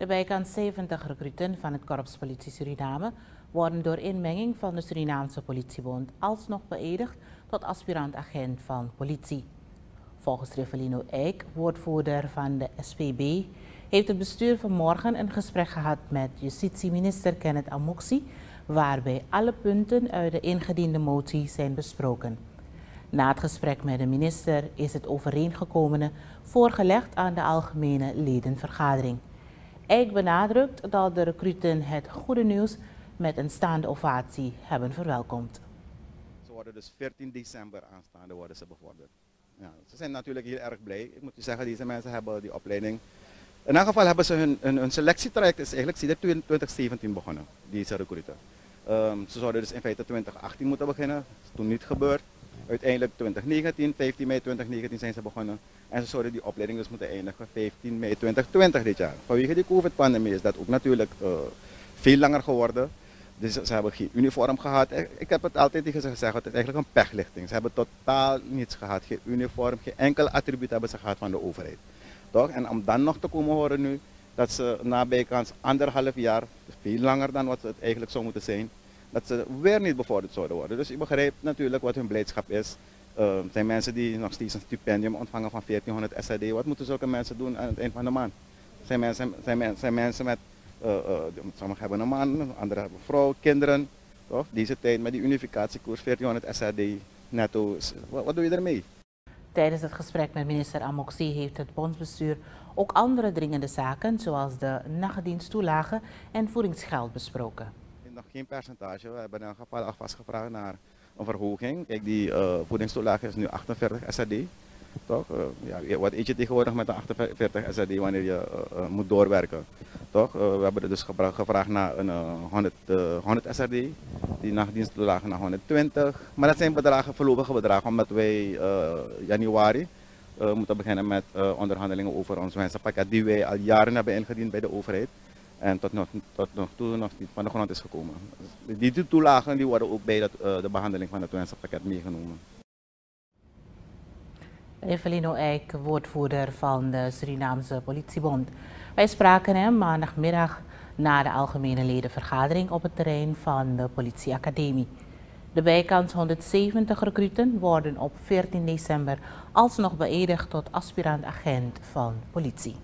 De bijkans 70 recruten van het Korps Politie Suriname worden door inmenging van de Surinaamse Politiebond alsnog beëdigd tot aspirant-agent van politie. Volgens Revelino Eijk, woordvoerder van de SPB, heeft het bestuur vanmorgen een gesprek gehad met justitieminister Kenneth Amoxi, waarbij alle punten uit de ingediende motie zijn besproken. Na het gesprek met de minister is het overeengekomene voorgelegd aan de algemene ledenvergadering. Eijk benadrukt dat de recruten het goede nieuws met een staande ovatie hebben verwelkomd. Ze worden dus 14 december aanstaande worden bevorderd. Ja, ze zijn natuurlijk heel erg blij. Ik moet u zeggen, deze mensen hebben die opleiding. In elk geval hebben ze hun, selectietraject is eigenlijk sinds 2017 begonnen, deze recruten. Um, ze zouden dus in feite 2018 moeten beginnen, dat is toen niet gebeurd. Uiteindelijk 2019, 15 mei 2019 zijn ze begonnen. En ze zouden die opleiding dus moeten eindigen 15 mei 2020 dit jaar. Vanwege die COVID-pandemie is dat ook natuurlijk uh, veel langer geworden. Dus ze hebben geen uniform gehad. Ik heb het altijd tegen ze gezegd, het is eigenlijk een pechlichting. Ze hebben totaal niets gehad, geen uniform, geen enkel attribuut hebben ze gehad van de overheid. Toch? En om dan nog te komen horen nu, dat ze na bijkans anderhalf jaar, veel langer dan wat het eigenlijk zou moeten zijn, dat ze weer niet bevorderd zouden worden. Dus ik begrijp natuurlijk wat hun blijdschap is. Uh, zijn mensen die nog steeds een stipendium ontvangen van 1400 SAD. Wat moeten zulke mensen doen aan het eind van de maand? Zijn mensen, zijn, zijn mensen met, uh, sommigen hebben een man, anderen hebben vrouw, kinderen. Toch? Deze tijd met die unificatiekoers 1400 SAD netto, wat, wat doe je ermee? Tijdens het gesprek met minister Amoxie heeft het bondsbestuur ook andere dringende zaken, zoals de nachtdiensttoelagen en voedingsgeld besproken nog geen percentage. We hebben elk geval alvast gevraagd naar een verhoging. Kijk, die uh, voedingstoelage is nu 48 SAD. Toch? Uh, ja, wat eet je tegenwoordig met een 48 SAD wanneer je uh, moet doorwerken? Toch? we hebben dus gevraagd naar een 100, 100 SRD, die nachtdiensttoelage naar 120. Maar dat zijn bedragen, voorlopige bedragen, omdat wij januari moeten beginnen met onderhandelingen over ons wensenpakket die wij al jaren hebben ingediend bij de overheid. En tot nog, tot nog toe nog niet van de grond is gekomen. Die, toelagen die worden ook bij dat, uh, de behandeling van het wensenpakket meegenomen. Evelino Eijk, woordvoerder van de Surinaamse politiebond. Wij spraken hem maandagmiddag na de algemene ledenvergadering op het terrein van de politieacademie. De bijkans 170 recruten worden op 14 december alsnog beëdigd tot aspirant-agent van politie.